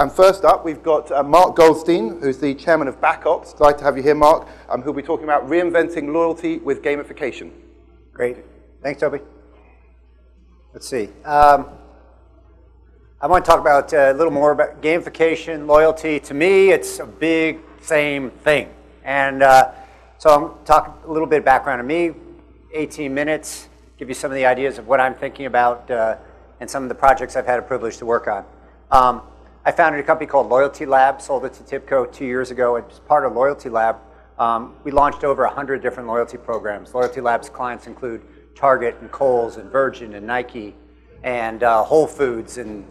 And first up, we've got uh, Mark Goldstein, who's the chairman of BackOps. Glad to have you here, Mark, um, who'll be talking about reinventing loyalty with gamification. Great. Thanks, Toby. Let's see. Um, I want to talk about uh, a little more about gamification, loyalty. To me, it's a big same thing. And uh, so I'm talk a little bit of background on me, 18 minutes, give you some of the ideas of what I'm thinking about uh, and some of the projects I've had a privilege to work on. Um, I founded a company called Loyalty Lab, sold it to TIBCO two years ago. As part of Loyalty Lab, um, we launched over 100 different loyalty programs. Loyalty Lab's clients include Target and Kohl's and Virgin and Nike and uh, Whole Foods and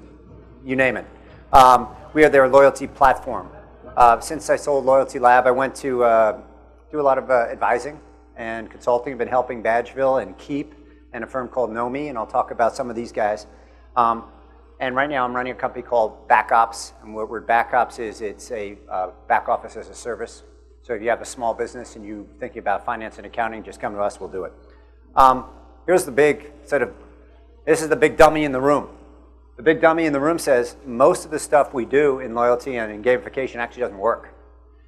you name it. Um, we are their loyalty platform. Uh, since I sold Loyalty Lab, I went to uh, do a lot of uh, advising and consulting. I've been helping Badgeville and Kiip and a firm called Nomi, and I'll talk about some of these guys. Um, and right now I'm running a company called BackOps, and what we're BackOps is, it's a uh, back office as a service. So if you have a small business and you're thinking about finance and accounting, just come to us, we'll do it. Um, here's the big sort of, this is the big dummy in the room. The big dummy in the room says most of the stuff we do in loyalty and in gamification actually doesn't work.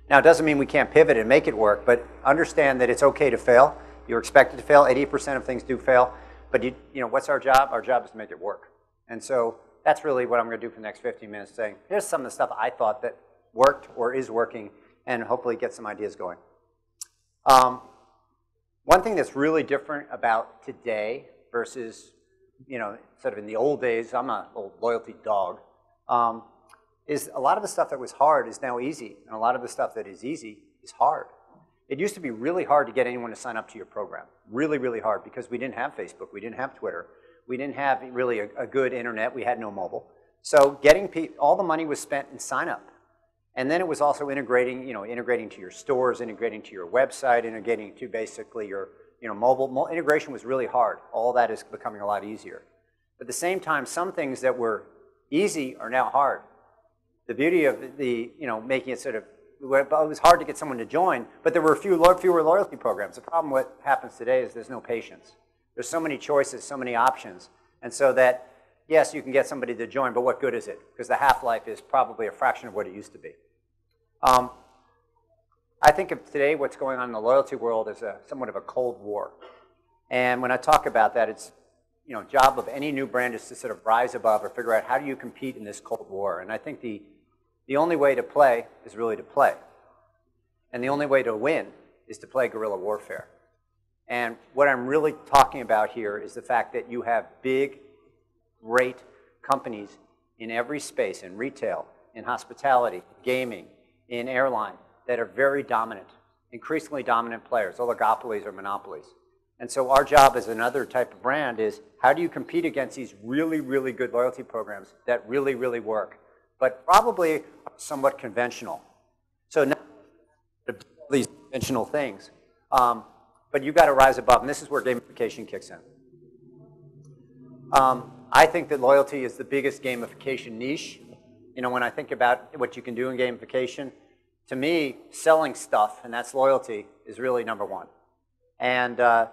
Now, it doesn't mean we can't pivot and make it work, but understand that it's okay to fail. You're expected to fail. 80% of things do fail. But you, you know, what's our job? Our job is to make it work. And so that's really what I'm going to do for the next 15 minutes, saying, here's some of the stuff I thought that worked or is working, and hopefully get some ideas going. Um, one thing that's really different about today versus, you know, sort of in the old days, I'm a old loyalty dog, um, is a lot of the stuff that was hard is now easy, and a lot of the stuff that is easy is hard. It used to be really hard to get anyone to sign up to your program. Really, really hard because we didn't have Facebook, we didn't have Twitter, we didn't have really a, a good internet, we had no mobile. So getting all the money was spent in sign up. And then it was also integrating, you know, integrating to your stores, integrating to your website, integrating to basically your, you know, mobile. Mo- integration was really hard. All that is becoming a lot easier. But at the same time, some things that were easy are now hard the beauty of the, you know, making it sort of, it was hard to get someone to join, but there were few, fewer loyalty programs. The problem what happens today is there's no patience. There's so many choices, so many options. And so that, yes, you can get somebody to join, but what good is it? Because the half-life is probably a fraction of what it used to be. Um, I think of today what's going on in the loyalty world is a, somewhat of a cold war. And when I talk about that, it's you know, job of any new brand is to sort of rise above or figure out how do you compete in this cold war. And I think the the only way to play is really to play. And the only way to win is to play guerrilla warfare. And what I'm really talking about here is the fact that you have big, great companies in every space, in retail, in hospitality, gaming, in airline, that are very dominant, increasingly dominant players, oligopolies or monopolies. And so our job as another type of brand is how do you compete against these really, really good loyalty programs that really, really work? but probably somewhat conventional. So now these conventional things, um, but you've got to rise above, and this is where gamification kicks in. Um, I think that loyalty is the biggest gamification niche. You know, when I think about what you can do in gamification, to me, selling stuff, and that's loyalty, is really number one. And uh,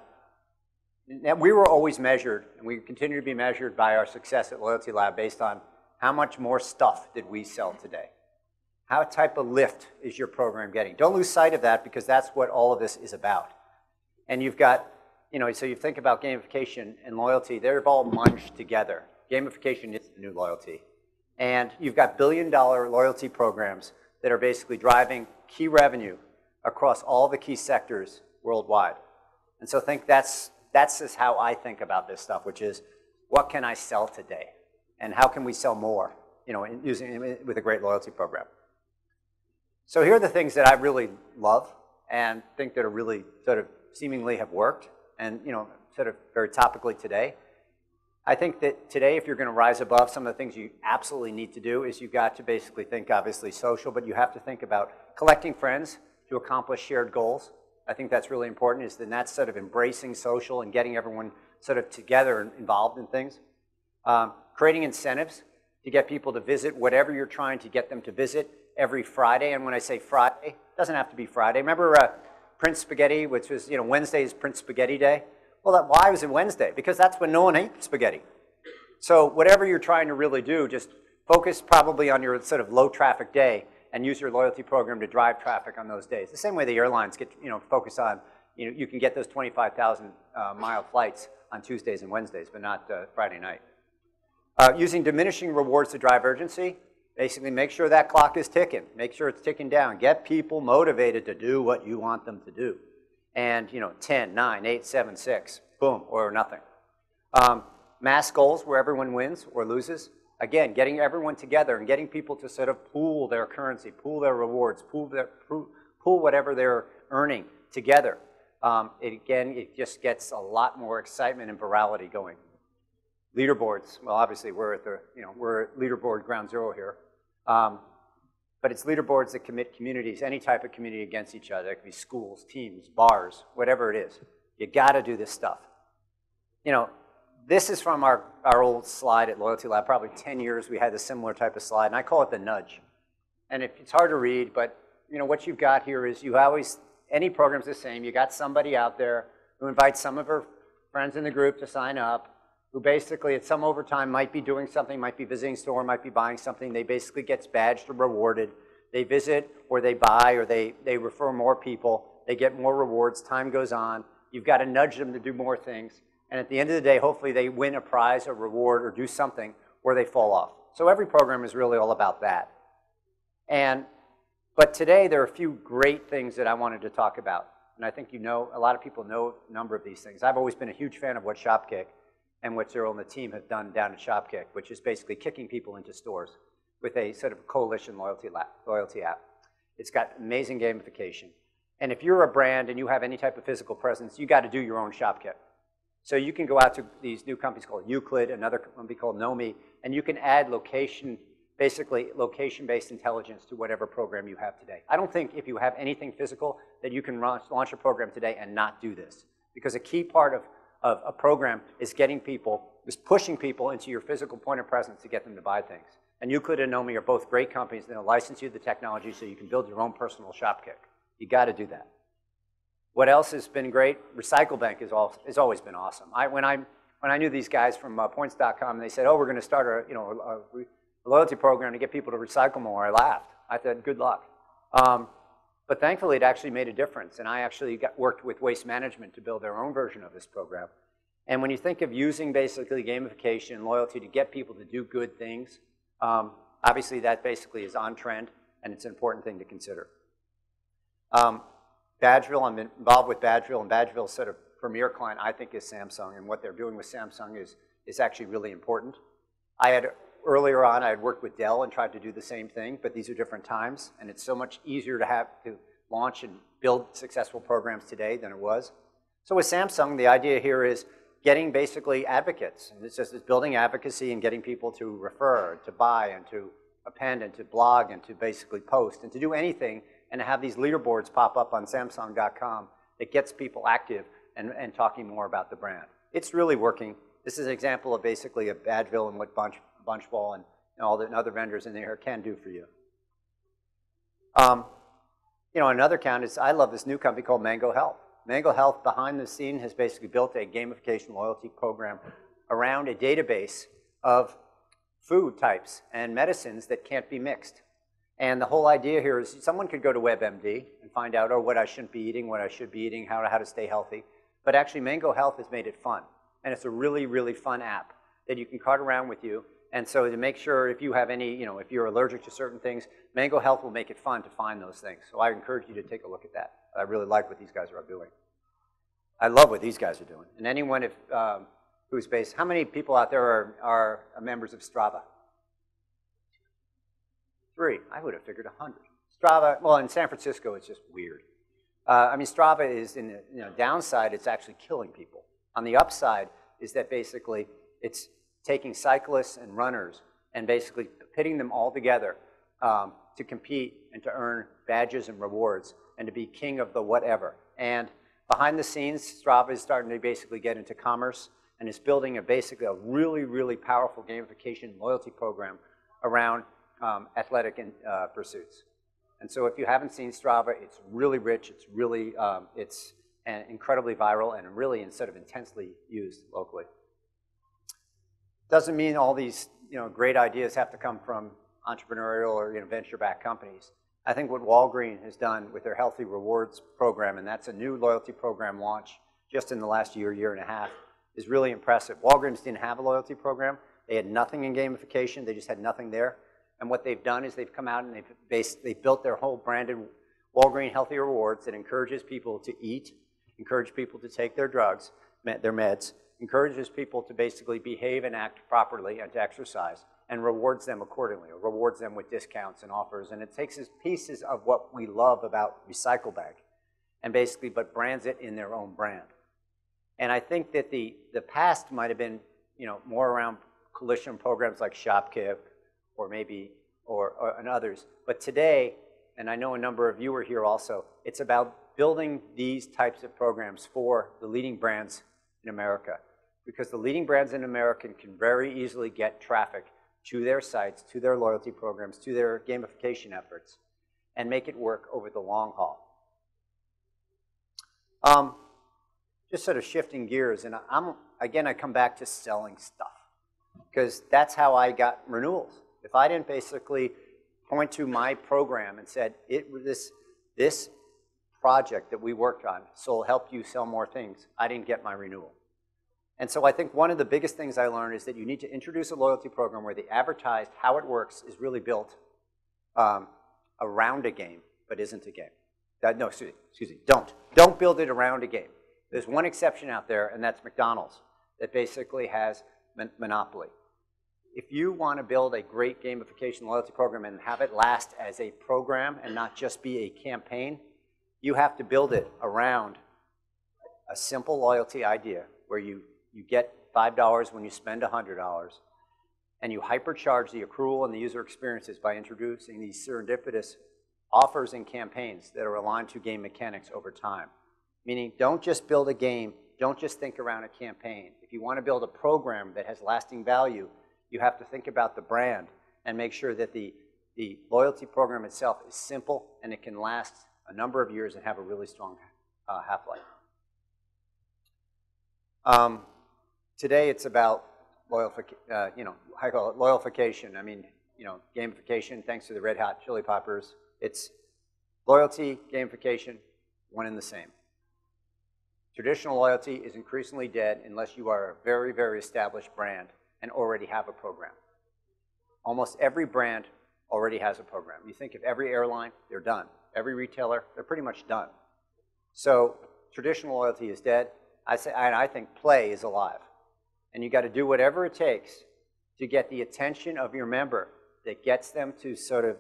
we were always measured, and we continue to be measured by our success at Loyalty Lab based on how much more stuff did we sell today? How type of lift is your program getting? Don't lose sight of that because that's what all of this is about. And you've got, you know, so you think about gamification and loyalty, they're all munched together. Gamification is the new loyalty. And you've got billion dollar loyalty programs that are basically driving key revenue across all the key sectors worldwide. And so think that's, that's just how I think about this stuff, which is what can I sell today? and how can we sell more, you know, using with a great loyalty program. So here are the things that I really love and think that are really sort of seemingly have worked and, you know, sort of very topically today. I think that today, if you're going to rise above some of the things you absolutely need to do, is you've got to basically think, obviously, social, but you have to think about collecting friends to accomplish shared goals. I think that's really important, is then that's sort of embracing social and getting everyone sort of together and involved in things. Um, creating incentives to get people to visit whatever you're trying to get them to visit every Friday. And when I say Friday, it doesn't have to be Friday. Remember uh, Prince Spaghetti, which was, you know, Wednesday is Prince Spaghetti Day? Well, that, why was it Wednesday? Because that's when no one ate spaghetti. So whatever you're trying to really do, just focus probably on your sort of low traffic day and use your loyalty program to drive traffic on those days. The same way the airlines get, you know, focus on, you know, you can get those 25,000 uh, mile flights on Tuesdays and Wednesdays, but not uh, Friday night. Uh, using diminishing rewards to drive urgency, basically make sure that clock is ticking. Make sure it's ticking down. Get people motivated to do what you want them to do. And, you know, 10, 9, 8, 7, 6, boom, or nothing. Um, mass goals where everyone wins or loses. Again, getting everyone together and getting people to sort of pool their currency, pool their rewards, pool, their, pool, whatever they're earning together. Um, it, again, it just gets a lot more excitement and virality going. Leaderboards, well, obviously we're at the, you know, we're at leaderboard ground zero here. Um, but it's leaderboards that commit communities, any type of community against each other. It could be schools, teams, bars, whatever it is. You got to do this stuff. You know, this is from our, our old slide at Loyalty Lab. Probably 10 years we had a similar type of slide, and I call it the nudge. And if, it's hard to read, but you know what you've got here is you always, any program's the same. You got somebody out there who invites some of her friends in the group to sign up, who basically at some overtime might be doing something, might be visiting store, might be buying something. They basically gets badged or rewarded. They visit or they buy or they, they refer more people. They get more rewards. Time goes on. You've got to nudge them to do more things. And at the end of the day, hopefully they win a prize or reward or do something or they fall off. So every program is really all about that. And, but today there are a few great things that I wanted to talk about. And I think you know, a lot of people know a number of these things. I've always been a huge fan of what Shopkick and what Cyril and the team have done down at Shopkick, which is basically kicking people into stores with a sort of coalition loyalty, loyalty app. It's got amazing gamification. And if you're a brand and you have any type of physical presence, you got to do your own Shopkick. So you can go out to these new companies called Euclid, another company called Nomi, and you can add location, basically location-based intelligence to whatever program you have today. I don't think if you have anything physical that you can launch, launch a program today and not do this. Because a key part of of a program is getting people, is pushing people into your physical point of presence to get them to buy things. And Euclid and Nomi are both great companies. They'll license you the technology so you can build your own personal Shopkick. You got to do that. What else has been great? Recycle Bank has, all, has always been awesome. I, when, I, when I knew these guys from uh, Points.com, and they said, oh, we're going to start a, you know, a, a, loyalty program to get people to recycle more, I laughed. I said, good luck. Um, but thankfully, it actually made a difference. And I actually got, worked with Waste Management to build their own version of this program. And when you think of using basically gamification and loyalty to get people to do good things, um, obviously that basically is on trend, and it's an important thing to consider. Um, Badgeville, I'm involved with Badgeville, and Badgeville's sort of premier client, I think, is Samsung. And what they're doing with Samsung is, is actually really important. I had earlier on, I had worked with Dell and tried to do the same thing, but these are different times, and it's so much easier to have to launch and build successful programs today than it was. So with Samsung, the idea here is getting basically advocates. And it's just it's building advocacy and getting people to refer, to buy, and to append, and to blog, and to basically post, and to do anything, and to have these leaderboards pop up on Samsung.com that gets people active and, and talking more about the brand. It's really working. This is an example of basically a Badgeville and what Bunch Bunchball and, and all the other vendors in there can do for you. Um, you know, another count is I love this new company called Mango Health. Mango Health behind the scene has basically built a gamification loyalty program around a database of food types and medicines that can't be mixed. And the whole idea here is someone could go to WebMD and find out, oh, what I shouldn't be eating, what I should be eating, how to, how to stay healthy. But actually, Mango Health has made it fun. And it's a really, really fun app that you can cart around with you and so to make sure if you have any, you know, if you're allergic to certain things, Mango Health will make it fun to find those things. So I encourage you to take a look at that. I really like what these guys are doing. I love what these guys are doing. And anyone if, um, who's based, how many people out there are, are members of Strava? Three. I would have figured a 100. Strava, well, in San Francisco, it's just weird. Uh, I mean, Strava is in the you know, downside, it's actually killing people. On the upside is that basically it's taking cyclists and runners and basically pitting them all together um, to compete and to earn badges and rewards and to be king of the whatever. And behind the scenes, Strava is starting to basically get into commerce and is building a basically a really, really powerful gamification loyalty program around um, athletic in, uh, pursuits. And so if you haven't seen Strava, it's really rich, it's really, um, it's incredibly viral and really instead of intensely used locally. Doesn't mean all these you know, great ideas have to come from entrepreneurial or you know, venture-backed companies. I think what Walgreen has done with their Healthy Rewards program, and that's a new loyalty program launch just in the last year, year and a half, is really impressive. Walgreens didn't have a loyalty program. They had nothing in gamification. They just had nothing there. And what they've done is they've come out and they've, they've built their whole branded Walgreen Healthy Rewards that encourages people to eat, encourage people to take their drugs, their meds, encourages people to basically behave and act properly and to exercise, and rewards them accordingly, or rewards them with discounts and offers. And it takes pieces of what we love about Recycle Bank, and basically, but brands it in their own brand. And I think that the, the past might have been, you know, more around coalition programs like Shopkick, or maybe, or, or and others. But today, and I know a number of you are here also, it's about building these types of programs for the leading brands in America. Because the leading brands in America can very easily get traffic to their sites, to their loyalty programs, to their gamification efforts, and make it work over the long haul. Um, just sort of shifting gears, and I'm again, I come back to selling stuff because that's how I got renewals. If I didn't basically point to my program and said, it, this, this project that we worked on so will help you sell more things, I didn't get my renewal. And so I think one of the biggest things I learned is that you need to introduce a loyalty program where the advertised how it works is really built um, around a game, but isn't a game. That, no, excuse me, excuse me, don't. Don't build it around a game. There's one exception out there, and that's McDonald's, that basically has mon monopoly. If you want to build a great gamification loyalty program and have it last as a program and not just be a campaign, you have to build it around a simple loyalty idea where you, you get $5 when you spend $100 and you hypercharge the accrual and the user experiences by introducing these serendipitous offers and campaigns that are aligned to game mechanics over time. Meaning, don't just build a game, don't just think around a campaign. If you want to build a program that has lasting value, you have to think about the brand and make sure that the, the loyalty program itself is simple and it can last a number of years and have a really strong uh, half-life. Um, today it's about loyalification, uh, you know, I call it loyalification. I mean, you know, gamification, thanks to the Red Hot Chili Peppers. It's loyalty, gamification, one and the same. Traditional loyalty is increasingly dead unless you are a very, very established brand and already have a program. Almost every brand already has a program. You think of every airline, they're done. Every retailer, they're pretty much done. So traditional loyalty is dead. I, say, and I think play is alive. And you got to do whatever it takes to get the attention of your member that gets them to sort of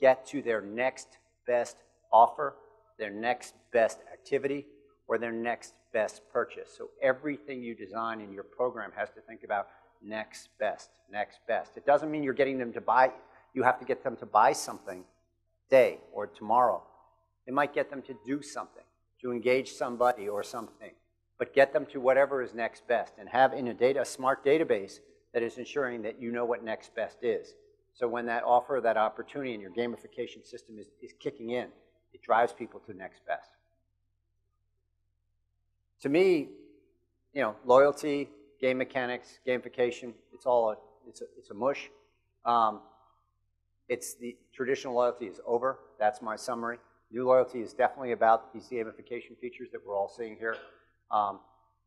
get to their next best offer, their next best activity, or their next best purchase. So everything you design in your program has to think about next best, next best. It doesn't mean you're getting them to buy, you have to get them to buy something today or tomorrow. It might get them to do something, to engage somebody or something, but get them to whatever is next best and have in a, data, a smart database that is ensuring that you know what next best is. So when that offer, that opportunity in your gamification system is, is kicking in, it drives people to next best to me, you know, loyalty, game mechanics, gamification, it's all a, it's a, it's a mush. Um, it's the traditional loyalty is over. That's my summary. New loyalty is definitely about these gamification features that we're all seeing here. Um,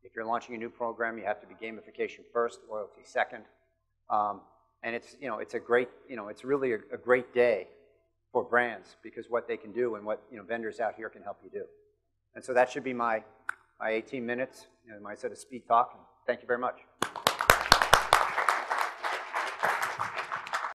if you're launching a new program, you have to be gamification first, loyalty second. Um, and it's, you know, it's a great, you know, it's really a, a great day for brands because what they can do and what, you know, vendors out here can help you do. And so that should be my my 18 minutes, and my set of speed talk. Thank you very much.